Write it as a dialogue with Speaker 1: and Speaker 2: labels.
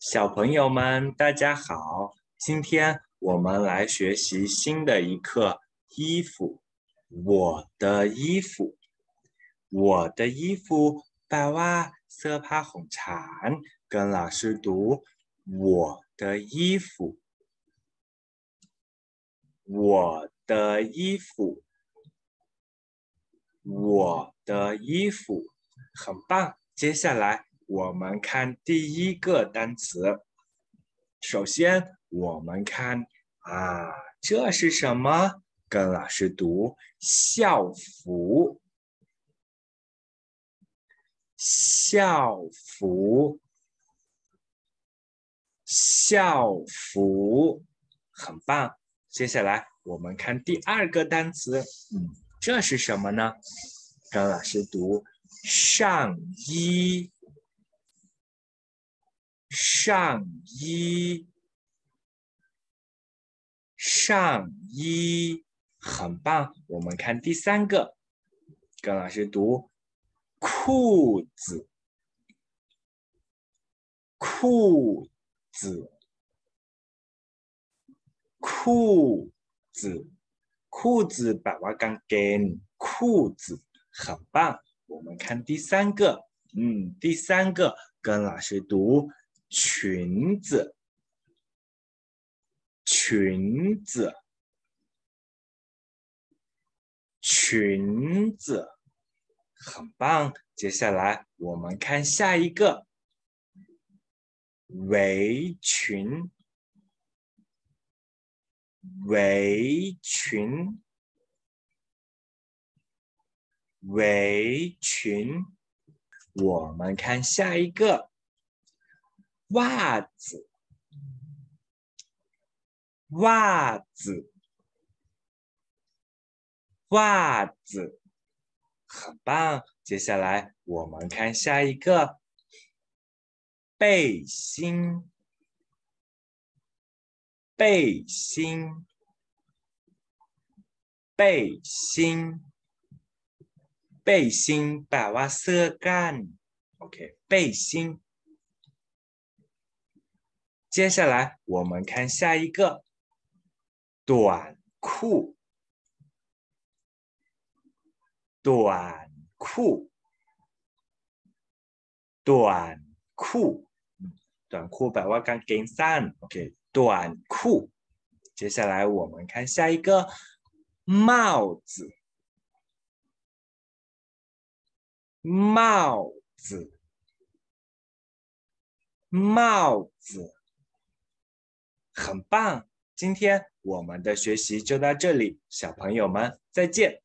Speaker 1: 小朋友们，大家好！今天我们来学习新的一课“衣服”。我的衣服，我的衣服，白袜色帕红蝉。跟老师读：我的衣服，我的衣服，我的衣服，很棒。接下来。我们看第一个单词。首先，我们看啊，这是什么？跟老师读校服。校服，校服，很棒。接下来，我们看第二个单词。嗯，这是什么呢？跟老师读上衣。上衣，上衣很棒。我们看第三个，跟老师读裤子，裤子，裤子，裤子，把我刚给你，裤子很棒。我们看第三个，嗯，第三个跟老师读。裙子，裙子，裙子，很棒。接下来我们看下一个，围裙，围裙，围裙。我们看下一个。袜子，袜子，袜子，很棒。接下来我们看下一个。背心，背心，背心，背心，把袜色干，OK，背心。接下来我们看下一个短裤，短裤，短裤，短裤百万干跟三，OK，短裤。接下来我们看下一个帽子，帽子，帽子。很棒，今天我们的学习就到这里，小朋友们再见。